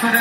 for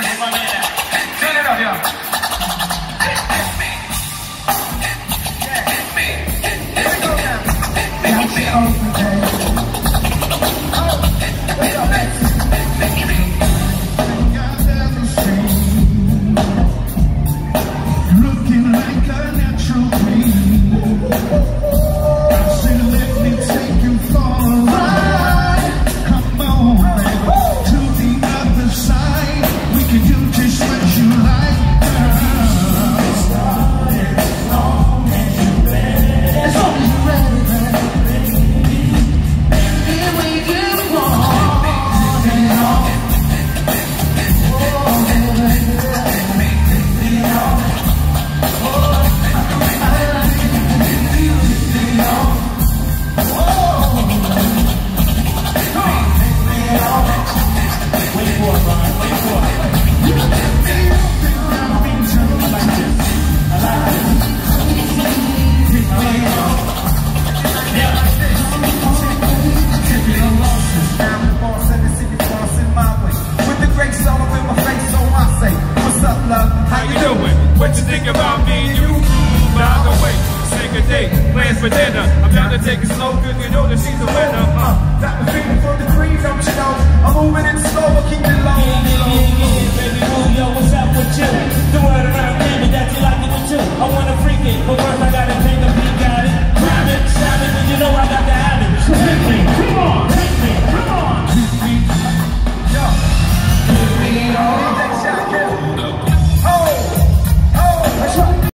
dinner. I'm down to take it slow, cause you know that she's a winner. Uh, the feeling for the cream, don't you know? I'm moving it slow, keep it low.